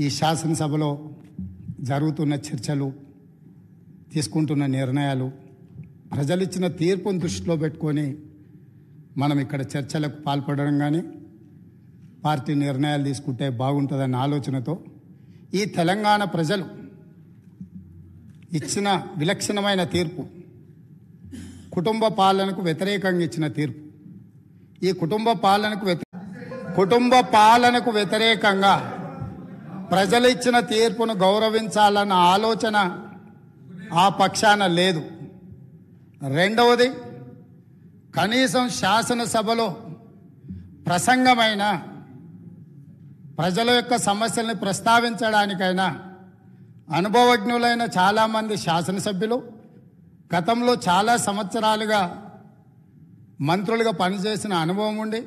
ఈ శాసనసభలో జరుగుతున్న చర్చలు తీసుకుంటున్న నిర్ణయాలు ప్రజలిచ్చిన తీర్పును దృష్టిలో పెట్టుకొని మనం ఇక్కడ చర్చలకు పాల్పడడం కానీ పార్టీ నిర్ణయాలు తీసుకుంటే బాగుంటుందన్న ఆలోచనతో ఈ తెలంగాణ ప్రజలు ఇచ్చిన విలక్షణమైన తీర్పు కుటుంబ పాలనకు వ్యతిరేకంగా ఇచ్చిన తీర్పు. ఈ కుటుంబ పాలనకు వ్యతి కుటుంబ పాలనకు వ్యతిరేకంగా ప్రజలు ఇచ్చిన తీర్పును గౌరవించాలన్న ఆలోచన ఆ పక్షాన లేదు. రెండవది కనీసం శాసనసభలో ప్రసంగమైన ప్రజల యొక్క సమస్యల్ని ప్రస్తావించడానికైనా అనుభవజ్ఞులైన చాలామంది శాసనసభ్యులు గతంలో చాలా సంవత్సరాలుగా మంత్రులుగా పనిచేసిన అనుభవం ఉండి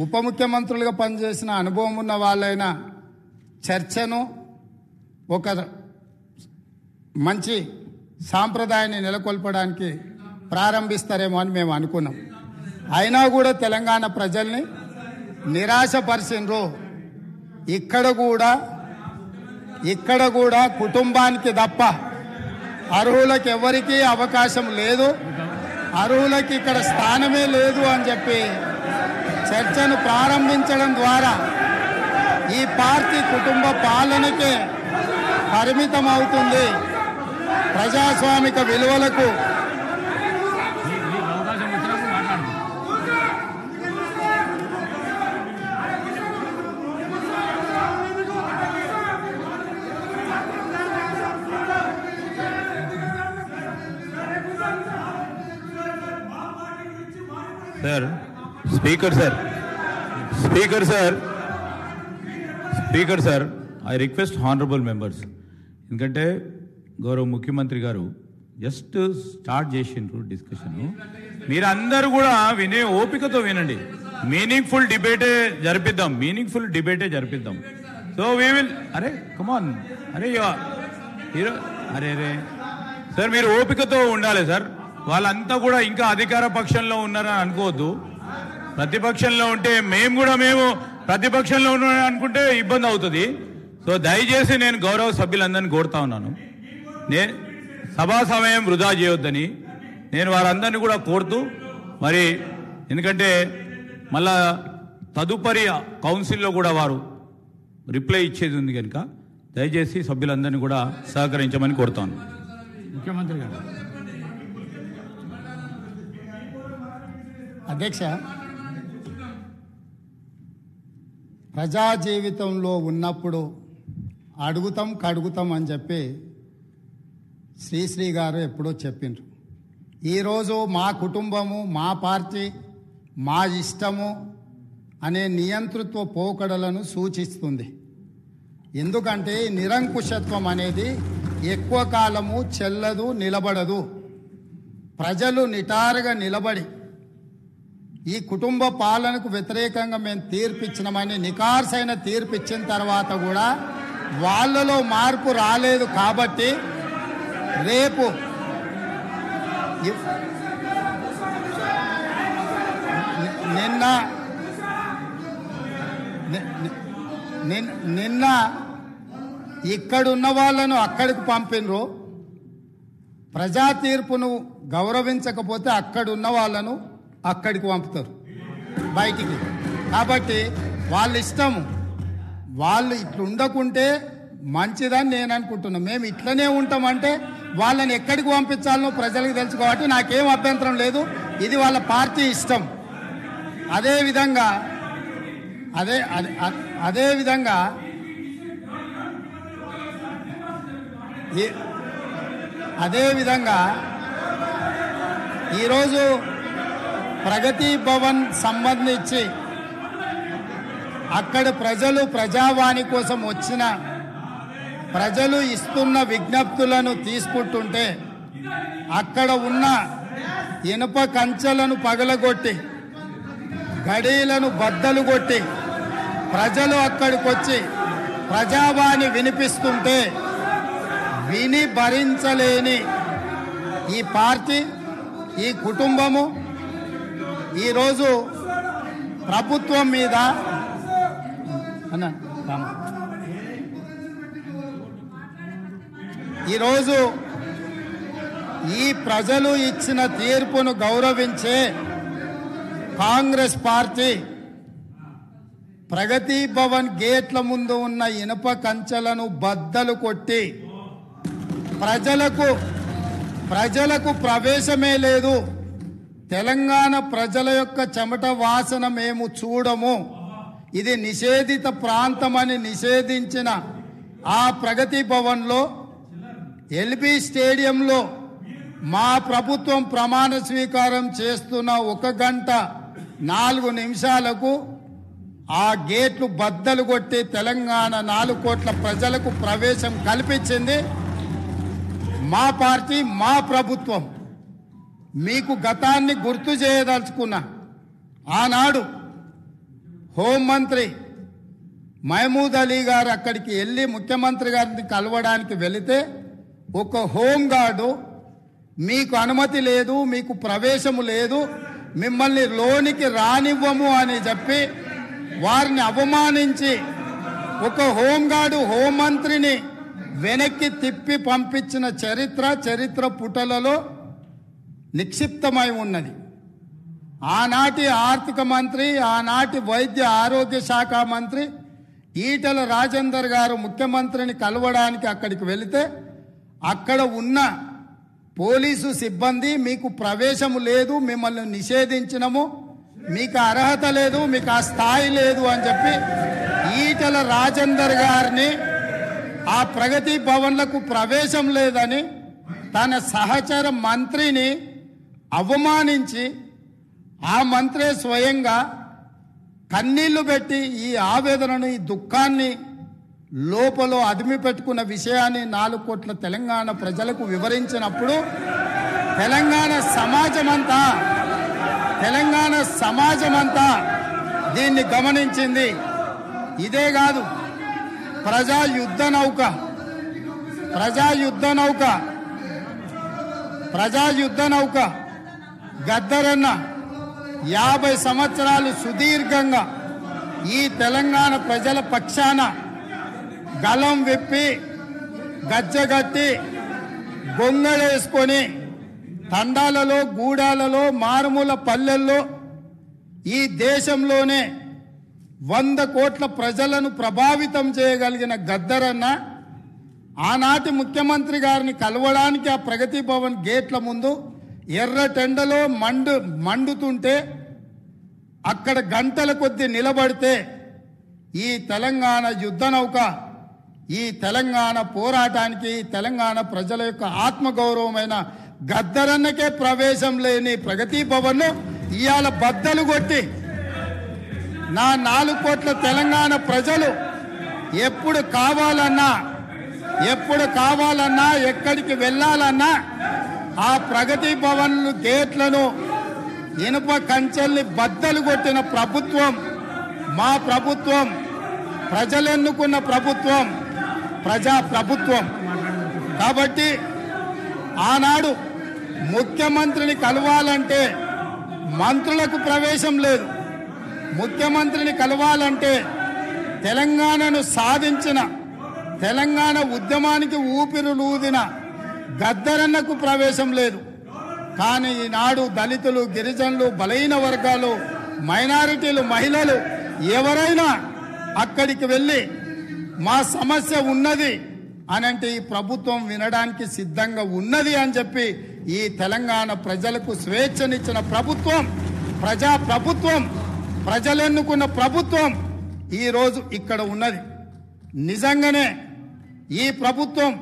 ఉప ముఖ్యమంత్రులుగా పనిచేసిన అనుభవం ఉన్న వాళ్ళైన చర్చను ఒక మంచి సాంప్రదాయాన్ని నెలకొల్పడానికి ప్రారంభిస్తారేమో అని మేము అనుకున్నాం. అయినా కూడా తెలంగాణ ప్రజల్ని నిరాశపరిచిండ్రు ఇక్కడ కూడా ఇక్కడ కూడా కుటుంబానికి తప్ప అర్హులకు ఎవరికీ అవకాశం లేదు. అర్హులకి ఇక్కడ స్థానమే లేదు అని చెప్పి చర్చను ప్రారంభించడం ద్వారా ఈ పార్టీ కుటుంబ పాలనకే పరిమితం అవుతుంది ప్రజాస్వామిక విలువలకు. Sir speaker sir. Speaker sir. Speaker sir I request honourable members. ఎందుకంటే గౌరవ ముఖ్యమంత్రి గారు జస్ట్ స్టార్ట్ చేసిండ్రు డిస్కషన్. మీరందరూ కూడా వినే ఓపికతో వినండి. మీనింగ్ఫుల్ డిబేటే జరిపిద్దాం. మీనింగ్ఫుల్ డిబేటే జరిపిద్దాం. సో వీ విల్ అరే కమాన్ అరే హీరో అరే అరే. సార్ మీరు ఓపికతో ఉండాలి సార్ వాళ్ళంతా కూడా ఇంకా అధికార పక్షంలో ఉన్నారని అనుకోవద్దు. ప్రతిపక్షంలో ఉంటే మేము కూడా మేము ప్రతిపక్షంలో ఉన్నాం అనుకుంటే ఇబ్బంది అవుతుంది. సో దయచేసి నేను గౌరవ సభ్యులందరినీ కోరుతా ఉన్నాను. నే సభా సమయం వృధా చేయొద్దని నేను వారందరినీ కూడా కోరుతూ మరి ఎందుకంటే మళ్ళా తదుపరి కౌన్సిల్లో కూడా వారు రిప్లై ఇచ్చేది ఉంది కనుక దయచేసి సభ్యులందరినీ కూడా సహకరించమని కోరుతాను ముఖ్యమంత్రి గారు. అధ్యక్ష ప్రజా జీవితంలో ఉన్నప్పుడు అడుగుతాం కడుగుతాం అని చెప్పి శ్రీశ్రీ గారు ఎప్పుడో చెప్పిండ్రు. ఈరోజు మా కుటుంబము మా పార్టీ మా ఇష్టము అనే నియంతృత్వ పోకడలను సూచిస్తుంది. ఎందుకంటే నిరంకుశత్వం అనేది ఎక్కువ కాలము చెల్లదు నిలబడదు. ప్రజలు నిటారుగా నిలబడి ఈ కుటుంబ పాలనకు వ్యతిరేకంగా మేము తీర్పిచ్చినామని నికార్సైన తీర్పిచ్చిన తర్వాత కూడా వాళ్ళలో మార్పు రాలేదు కాబట్టి రేపు నిన్న నిన్- నిన్న ఇక్కడున్న వాళ్ళను అక్కడికి పంపినరు. ప్రజా తీర్పును గౌరవించకపోతే అక్కడున్న వాళ్ళను అక్కడికి పంపుతారు. బయటికి. కాబట్టి వాళ్ళ ఇష్టము. వాళ్ళు ఇట్లా ఉండకుంటే మంచిదని నేను అనుకుంటున్నాను మేము ఇట్లనే ఉంటామంటే వాళ్ళని ఎక్కడికి పంపించాలనో ప్రజలకు తెలుసు కాబట్టి నాకేం అభ్యంతరం లేదు. ఇది వాళ్ళ పార్టీ ఇష్టం. అదే విధంగా అదే అదే- అదే విధంగా ఈ- అదే విధంగా ఈరోజు ప్రగతి భవన్ సంబంధించి అక్కడ ప్రజలు ప్రజావాణి కోసం వచ్చిన ప్రజలు ఇస్తున్న విజ్ఞప్తులను తీసుకుంటుంటే అక్కడ ఉన్న ఇనుప కంచెలను పగలగొట్టి గడీలను బద్దలు కొట్టి ప్రజలు అక్కడికి వచ్చి ప్రజావాణి వినిపిస్తుంటే విని భరించలేని ఈ పార్టీ ఈ కుటుంబము ఈరోజు ప్రభుత్వం మీద అన్న ఈరోజు ఈ ప్రజలు ఇచ్చిన తీర్పును గౌరవించే కాంగ్రెస్ పార్టీ ప్రగతి భవన్ గేట్ల ముందు ఉన్న ఇనుప కంచెలను బద్దలు కొట్టి ప్రజలకు ప్రజలకు ప్రవేశమే లేదు. తెలంగాణ ప్రజల యొక్క చెమట వాసన మేము చూడము. ఇది నిషేధిత ప్రాంతమని నిషేధించిన ఆ ప్రగతి భవన్లో ఎల్బీ స్టేడియంలో మా ప్రభుత్వం ప్రమాణ స్వీకారం చేస్తున్న ఒక గంట నాలుగు నిమిషాలకు ఆ గేట్లు బద్దలు కొట్టి తెలంగాణ నాలుగు కోట్ల ప్రజలకు ప్రవేశం కల్పించింది మా పార్టీ మా ప్రభుత్వం. మీకు గతాన్ని గుర్తు చేయదలుచుకున్నా ఆనాడు హోంమంత్రి మహమూద్ అలీ గారు అక్కడికి వెళ్ళి ముఖ్యమంత్రి గారిని కలవడానికి వెళితే ఒక హోంగార్డు మీకు అనుమతి లేదు మీకు ప్రవేశము లేదు మిమ్మల్ని లోనికి రానివ్వము అని చెప్పి వారిని అవమానించి ఒక హోంగార్డు హోంమంత్రిని వెనక్కి తిప్పి పంపించిన చరిత్ర చరిత్ర పుటలలో నిక్షిప్తమై ఉన్నది. ఆనాటి ఆర్థిక మంత్రి ఆనాటి వైద్య ఆరోగ్య శాఖ మంత్రి ఈటల రాజేందర్ గారు ముఖ్యమంత్రిని కలవడానికి అక్కడికి వెళితే అక్కడ ఉన్న పోలీసు సిబ్బంది మీకు ప్రవేశము లేదు మిమ్మల్ని నిషేధించినము మీకు అర్హత లేదు మీకు ఆ స్థాయి లేదు అని చెప్పి ఈటల రాజేందర్ గారిని ఆ ప్రగతి భవన్లకు ప్రవేశం లేదని తన సహచర మంత్రిని అవమానించి ఆ మంత్రే స్వయంగా కన్నీళ్ళు పెట్టి ఈ ఆవేదనను ఈ దుఃఖాన్ని లోపల అదిమి పెట్టుకున్న విషయాన్ని నాలుగు కోట్ల తెలంగాణ ప్రజలకు వివరించినప్పుడు తెలంగాణ సమాజమంతా తెలంగాణ సమాజమంతా దీన్ని గమనించింది. ఇదే కాదు ప్రజా యుద్ధ నౌక ప్రజా యుద్ధ నౌక ప్రజా యుద్ధ నౌక. గద్దరన్న యాభై సంవత్సరాలు సుదీర్ఘంగా ఈ తెలంగాణ ప్రజల పక్షాన గలం విప్పి గజ్జగత్తి గొంగళేసుకొని తండాలలో గూడాలలో మారుమూల పల్లెల్లో ఈ దేశంలోనే వంద కోట్ల ప్రజలను ప్రభావితం చేయగలిగిన గద్దరన్న ఆనాటి ముఖ్యమంత్రి గారిని కలవడానికి ఆ ప్రగతి భవన్ గేట్ల ముందు ఎర్రటెండలో మండు మండుతుంటే అక్కడ గంటల కొద్ది నిలబడితే ఈ తెలంగాణ యుద్ధ నౌక ఈ తెలంగాణ పోరాటానికి తెలంగాణ ప్రజల యొక్క ఆత్మగౌరవమైన గద్దరన్నకే ప్రవేశం లేని ప్రగతి భవన్ను ఇవాళ బద్దలు కొట్టి నా నాలుగు కోట్ల తెలంగాణ ప్రజలు ఎప్పుడు కావాలన్నా ఎప్పుడు కావాలన్నా ఎక్కడికి వెళ్ళాలన్నా ఆ ప్రగతి భవన్లు గేట్లను ఇనుప కంచెల్ని బద్దలు కొట్టిన ప్రభుత్వం మా ప్రభుత్వం ప్రజలెన్నుకున్న ప్రభుత్వం ప్రజా ప్రభుత్వం. కాబట్టి ఆనాడు ముఖ్యమంత్రిని కలవాలంటే మంత్రులకు ప్రవేశం లేదు. ముఖ్యమంత్రిని కలవాలంటే తెలంగాణను సాధించిన తెలంగాణ ఉద్యమానికి ఊపిరులూదిన గద్దరన్నకు ప్రవేశం లేదు. కానీ ఈనాడు దళితులు గిరిజనులు బలహీన వర్గాలు మైనారిటీలు మహిళలు ఎవరైనా అక్కడికి వెళ్ళి మా సమస్య ఉన్నది అని అంటే ఈ ప్రభుత్వం వినడానికి సిద్ధంగా ఉన్నది అని చెప్పి ఈ తెలంగాణ ప్రజలకు స్వేచ్ఛనిచ్చిన ప్రభుత్వం ప్రజా ప్రభుత్వం ప్రజలెన్నుకున్న ప్రభుత్వం ఈరోజు ఇక్కడ ఉన్నది. నిజంగానే ఈ ప్రభుత్వం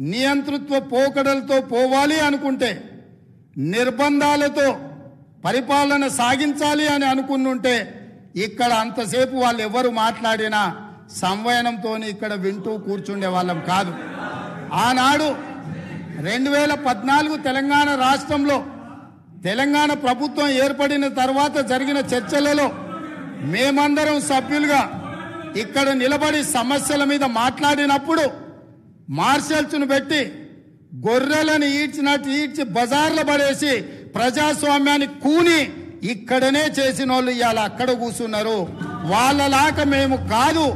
నియంతృత్వ పోకడలతో పోవాలి అనుకుంటే నిర్బంధాలతో పరిపాలన సాగించాలి అని అనుకున్నుంటే ఇక్కడ అంతసేపు వాళ్ళు ఎవరు మాట్లాడినా సంవయనంతో ఇక్కడ వింటూ కూర్చుండే వాళ్ళం కాదు. ఆనాడు రెండు వేల పద్నాలుగు తెలంగాణ రాష్ట్రంలో తెలంగాణ ప్రభుత్వం ఏర్పడిన తర్వాత జరిగిన చర్చలలో మేమందరం సభ్యులుగా ఇక్కడ నిలబడి సమస్యల మీద మాట్లాడినప్పుడు మార్షల్స్ను పెట్టి గొర్రెలను ఈడ్చినట్టు ఈడ్చి బజార్లు పడేసి ప్రజాస్వామ్యాన్ని కూని ఇక్కడనే చేసిన వాళ్ళు ఇవాళ అక్కడ కూర్చున్నారు. వాళ్ళలాక మేము కాదు.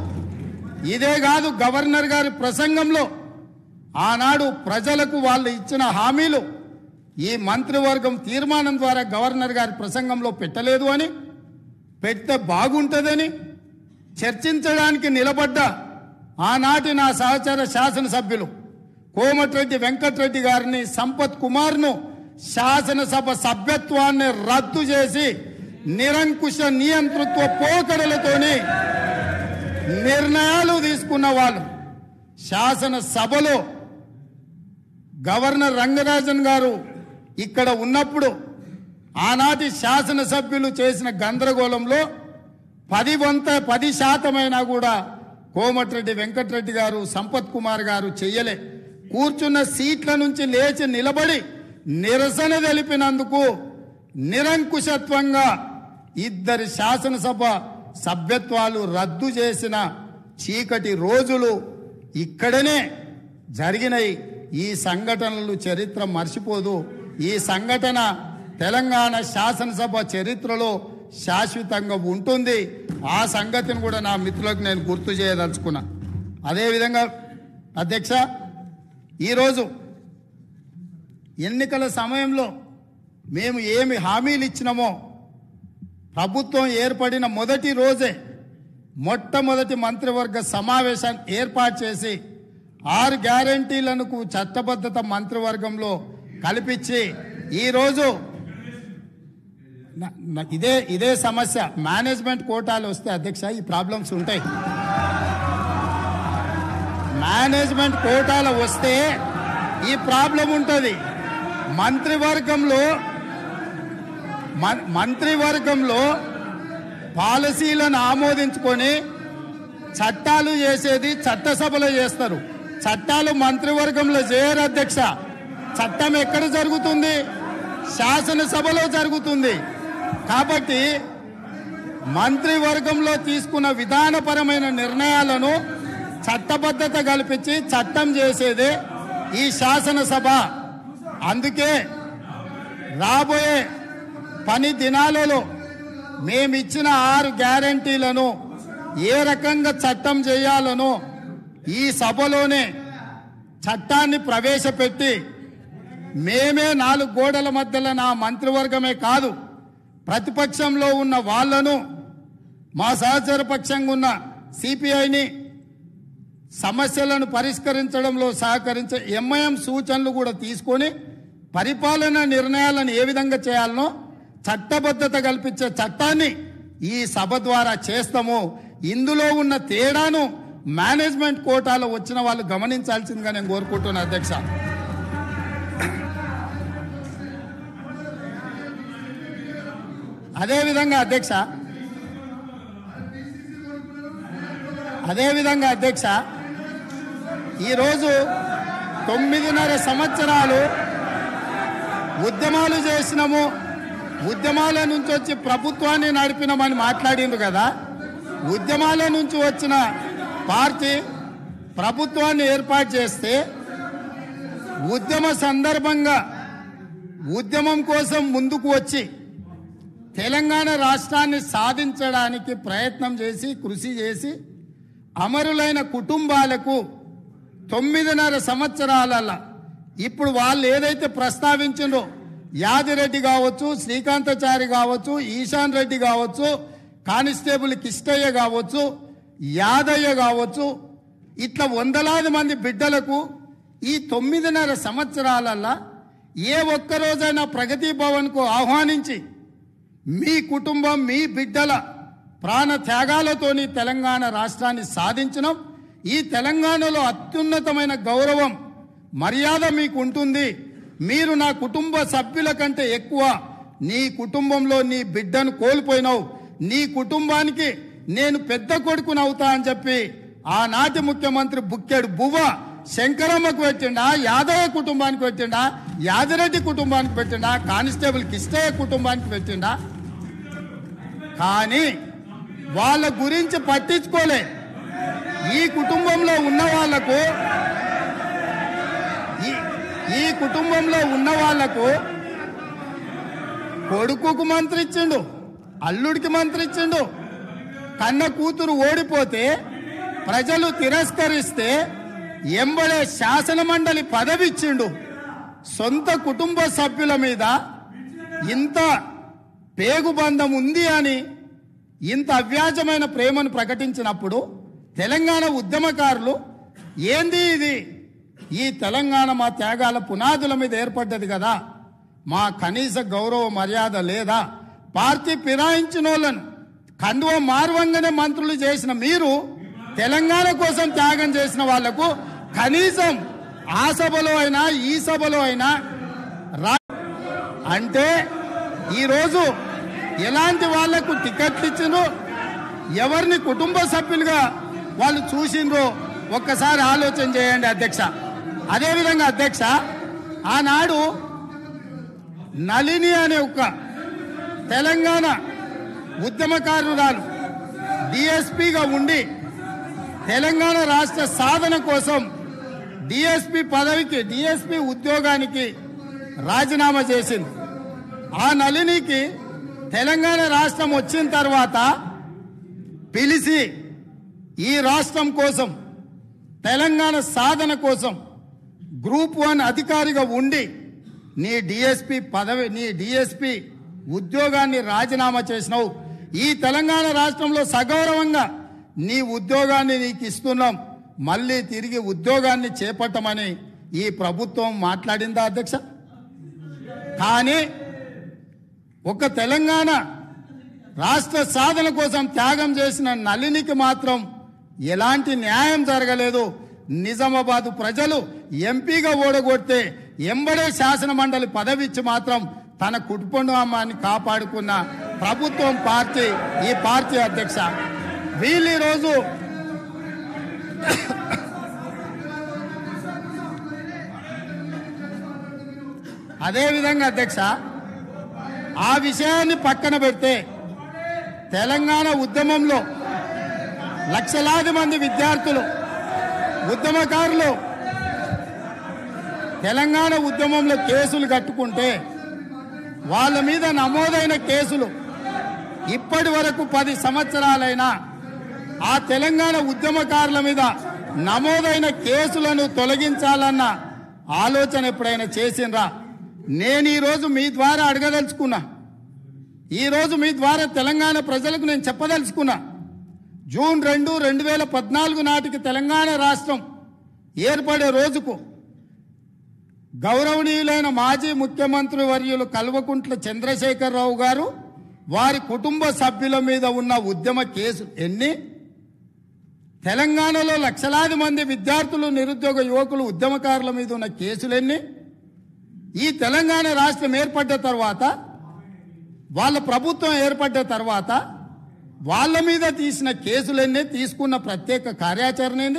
ఇదే కాదు గవర్నర్ గారి ప్రసంగంలో ఆనాడు ప్రజలకు వాళ్ళు ఇచ్చిన హామీలు ఈ మంత్రివర్గం తీర్మానం ద్వారా గవర్నర్ గారి ప్రసంగంలో పెట్టలేదు అని పెడితే బాగుంటుందని చర్చించడానికి నిలబడ్డ ఆనాటి నా సహచర శాసనసభ్యులు కోమటిరెడ్డి వెంకటరెడ్డి గారిని సంపత్ కుమార్ను శాసనసభ సభ్యత్వాన్ని రద్దు చేసి నిరంకుశ నియంతృత్వ పోకడలతోని నిర్ణయాలు తీసుకున్న వాళ్ళు శాసనసభలో గవర్నర్ రంగరాజన్ గారు ఇక్కడ ఉన్నప్పుడు ఆనాటి శాసనసభ్యులు చేసిన గందరగోళంలో పది వంత పది శాతమైనా కూడా కోమటిరెడ్డి వెంకటరెడ్డి గారు సంపత్ కుమార్ గారు చెయ్యలే. కూర్చున్న సీట్ల నుంచి లేచి నిలబడి నిరసన తెలిపినందుకు నిరంకుశత్వంగా ఇద్దరి శాసనసభ సభ్యత్వాలు రద్దు చేసిన చీకటి రోజులు ఇక్కడనే జరిగినాయి. ఈ సంఘటనలు చరిత్ర మర్చిపోదు. ఈ సంఘటన తెలంగాణ శాసనసభ చరిత్రలో శాశ్వతంగా ఉంటుంది. ఆ సంగతిని కూడా నా మిత్రులకు నేను గుర్తు చేయదలుచుకున్నా. అదేవిధంగా అధ్యక్ష ఈరోజు ఎన్నికల సమయంలో మేము ఏమి హామీలు ఇచ్చినామో ప్రభుత్వం ఏర్పడిన మొదటి రోజే మొట్టమొదటి మంత్రివర్గ సమావేశాన్ని ఏర్పాటు చేసి ఆరు గ్యారంటీలను చట్టబద్ధత మంత్రివర్గంలో కల్పించి ఈరోజు ఇదే ఇదే సమస్య. మేనేజ్మెంట్ కోటాలు వస్తే అధ్యక్ష ఈ ప్రాబ్లమ్స్ ఉంటాయి. మేనేజ్మెంట్ కోటాలు వస్తే ఈ ప్రాబ్లం ఉంటుంది. మంత్రివర్గంలో మంత్రివర్గంలో పాలసీలను ఆమోదించుకొని చట్టాలు చేసేది చట్టసభలో చేస్తారు. చట్టాలు మంత్రివర్గంలో చేయరు అధ్యక్ష. చట్టం ఎక్కడ జరుగుతుంది? శాసనసభలో జరుగుతుంది. కాబట్టి మంత్రివర్గంలో తీసుకున్న విధానపరమైన నిర్ణయాలను చట్టబద్ధత కల్పించి చట్టం చేసేదే ఈ శాసనసభ. అందుకే రాబోయే పని దినాలలో మేమిచ్చిన ఆరు గ్యారంటీలను ఏ రకంగా చట్టం చేయాలనో ఈ సభలోనే చట్టాన్ని ప్రవేశపెట్టి మేమే నాలుగు గోడల మధ్యలో నా మంత్రివర్గమే కాదు ప్రతిపక్షంలో ఉన్న వాళ్ళను మా సహచర పక్షంగా ఉన్న సిపిఐని సమస్యలను పరిష్కరించడంలో సహకరించే ఎంఐఎం సూచనలు కూడా తీసుకొని పరిపాలన నిర్ణయాలను ఏ విధంగా చేయాలనో చట్టబద్ధత కల్పించే చట్టాన్ని ఈ సభ ద్వారా చేస్తాము. ఇందులో ఉన్న తేడాను మేనేజ్మెంట్ కోటాలో వచ్చిన వాళ్ళు గమనించాల్సిందిగా నేను కోరుకుంటున్నాను అధ్యక్ష. అదేవిధంగా అధ్యక్ష. అదేవిధంగా అధ్యక్ష ఈరోజు తొమ్మిదిన్నర సంవత్సరాలు ఉద్యమాలు చేసినాము. ఉద్యమాల నుంచి వచ్చి ప్రభుత్వాన్ని నడిపినామని మాట్లాడింది కదా. ఉద్యమాల నుంచి వచ్చిన పార్టీ ప్రభుత్వాన్ని ఏర్పాటు చేస్తే ఉద్యమ సందర్భంగా ఉద్యమం కోసం ముందుకు వచ్చి తెలంగాణ రాష్ట్రాన్ని సాధించడానికి ప్రయత్నం చేసి కృషి చేసి అమరులైన కుటుంబాలకు తొమ్మిదిన్నర సంవత్సరాల ఇప్పుడు వాళ్ళు ఏదైతే ప్రస్తావించిందో యాదిరెడ్డి కావచ్చు శ్రీకాంతచారి కావచ్చు ఈశాన్ రెడ్డి కావచ్చు కానిస్టేబుల్ కిష్టయ్య కావచ్చు యాదయ్య కావచ్చు ఇట్లా వందలాది మంది బిడ్డలకు ఈ తొమ్మిదిన్నర సంవత్సరాలల్లా ఏ ఒక్కరోజైనా ప్రగతి భవన్కు ఆహ్వానించి మీ కుటుంబం మీ బిడ్డల ప్రాణ త్యాగాలతోని తెలంగాణ రాష్ట్రాన్ని సాధించడం ఈ తెలంగాణలో అత్యున్నతమైన గౌరవం మర్యాద మీకు ఉంటుంది మీరు నా కుటుంబ సభ్యుల కంటే ఎక్కువ నీ కుటుంబంలో నీ బిడ్డను కోల్పోయినావు. నీ కుటుంబానికి నేను పెద్ద కొడుకుని అవుతా అని చెప్పి ఆనాటి ముఖ్యమంత్రి బుక్కెడు బువ్వ శంకరమ్మకు పెట్టిండా యాదవ కుటుంబానికి పెట్టిండా యాదిరెడ్డి కుటుంబానికి పెట్టిండా కానిస్టేబుల్ కిష్టయ్య కుటుంబానికి పెట్టిండా కానీ వాళ్ళ గురించి పట్టించుకోలే. ఈ కుటుంబంలో ఉన్న వాళ్ళకు ఈ- ఈ కుటుంబంలో ఉన్న వాళ్ళకు కొడుకుకు మంత్రి ఇచ్చిండు అల్లుడికి మంత్రి ఇచ్చిండు కన్న కూతురు ఓడిపోతే ప్రజలు తిరస్కరిస్తే ఎంబడే శాసన మండలి పదవి ఇచ్చిండు సొంత కుటుంబ సభ్యుల మీద ఇంత పేగుబంధం ఉంది అని ఇంత అవ్యాజమైన ప్రేమను ప్రకటించినప్పుడు తెలంగాణ ఉద్యమకారులు ఏంది ఇది? ఈ తెలంగాణ మా త్యాగాల పునాదుల మీద ఏర్పడ్డది కదా. మా కనీస గౌరవ మర్యాద లేదా? పార్టీ ఫిరాయించిన వాళ్ళను కండువ మార్వంగానే మంత్రులు చేసిన మీరు తెలంగాణ కోసం త్యాగం చేసిన వాళ్ళకు కనీసం ఆ సభలో అయినా ఈ సభలో అయినా రా అంటే ఈరోజు ఎలాంటి వాళ్ళకు టికెట్లు ఇచ్చినో ఎవరిని కుటుంబ సభ్యులుగా వాళ్ళు చూసిండ్రో ఒక్కసారి ఆలోచన చేయండి అధ్యక్ష. అదేవిధంగా అధ్యక్ష ఆనాడు నళిని అనే ఒక తెలంగాణ ఉద్యమకారురాలు డిఎస్పిగా ఉండి తెలంగాణ రాష్ట్ర సాధన కోసం డిఎస్పి పదవికి డిఎస్పి ఉద్యోగానికి రాజీనామా చేసింది. ఆ నళినికి తెలంగాణ రాష్ట్రం వచ్చిన తర్వాత పిలిచి ఈ రాష్ట్రం కోసం తెలంగాణ సాధన కోసం గ్రూప్ వన్ అధికారిగా ఉండి నీ డిఎస్పి పదవి నీ డిఎస్పి ఉద్యోగాన్ని రాజీనామా చేసినావు. ఈ తెలంగాణ రాష్ట్రంలో సగౌరవంగా నీ ఉద్యోగాన్ని నీకు ఇస్తున్నాం. మళ్ళీ తిరిగి ఉద్యోగాన్ని చేపట్టమని ఈ ప్రభుత్వం మాట్లాడిందా అధ్యక్ష? కానీ ఒక తెలంగాణ రాష్ట్ర సాధన కోసం త్యాగం చేసిన నళినికి మాత్రం ఎలాంటి న్యాయం జరగలేదు. నిజామాబాద్ ప్రజలు ఎంపీగా ఓడగొడితే ఎంబడే శాసన మండలి పదవి ఇచ్చి మాత్రం తన కుటుంబాన్ని కాపాడుకున్న ప్రభుత్వం పార్టీ ఈ పార్టీ అధ్యక్ష. వీళ్ళు ఈరోజు అదేవిధంగా అధ్యక్ష ఆ విషయాన్ని పక్కన పెడితే తెలంగాణ ఉద్యమంలో లక్షలాది మంది విద్యార్థులు ఉద్యమకారులు తెలంగాణ ఉద్యమంలో కేసులు కట్టుకుంటే వాళ్ళ మీద నమోదైన కేసులు ఇప్పటి వరకు పది సంవత్సరాలైనా ఆ తెలంగాణ ఉద్యమకారుల మీద నమోదైన కేసులను తొలగించాలన్న ఆలోచన ఎప్పుడైనా చేసిండ్రా? నేను ఈరోజు మీ ద్వారా అడగదలుచుకున్నా. ఈరోజు మీ ద్వారా తెలంగాణ ప్రజలకు నేను చెప్పదలుచుకున్నా. జూన్ రెండు రెండు వేల పద్నాలుగు నాటికి తెలంగాణ రాష్ట్రం ఏర్పడే రోజుకు గౌరవనీయులైన మాజీ ముఖ్యమంత్రి వర్యులు కల్వకుంట్ల చంద్రశేఖరరావు గారు వారి కుటుంబ సభ్యుల మీద ఉన్న ఉద్యమ కేసు ఎన్ని? తెలంగాణలో లక్షలాది మంది విద్యార్థులు నిరుద్యోగ యువకులు ఉద్యమకారుల మీద ఉన్న కేసులు ఎన్ని? ఈ తెలంగాణ రాష్ట్రం ఏర్పడ్డ తర్వాత వాళ్ళ ప్రభుత్వం ఏర్పడ్డ తర్వాత వాళ్ళ మీద తీసిన కేసులన్నీ తీసుకున్న ప్రత్యేక కార్యాచరణ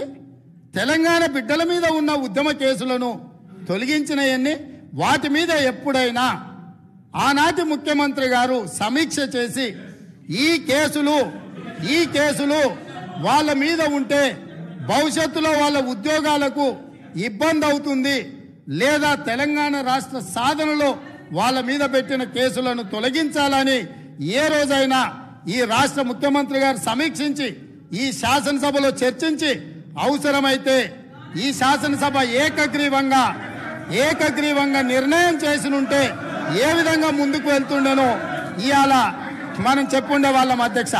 తెలంగాణ బిడ్డల మీద ఉన్న ఉద్యమ కేసులను తొలగించినవన్నీ వాటి మీద ఎప్పుడైనా ఆనాటి ముఖ్యమంత్రి గారు సమీక్ష చేసి ఈ కేసులు ఈ కేసులు వాళ్ళ మీద ఉంటే భవిష్యత్తులో వాళ్ళ ఉద్యోగాలకు ఇబ్బంది అవుతుంది. లేదా తెలంగాణ రాష్ట్ర సాధనలో వాళ్ళ మీద పెట్టిన కేసులను తొలగించాలని ఏ రోజైనా ఈ రాష్ట్ర ముఖ్యమంత్రి గారు సమీక్షించి ఈ శాసనసభలో చర్చించి అవసరమైతే ఈ శాసనసభ ఏకగ్రీవంగా ఏకగ్రీవంగా నిర్ణయం చేసినుంటే ఏ విధంగా ముందుకు వెళ్తుండేనో ఇవాళ మనం చెప్పుండే వాళ్ళం అధ్యక్ష.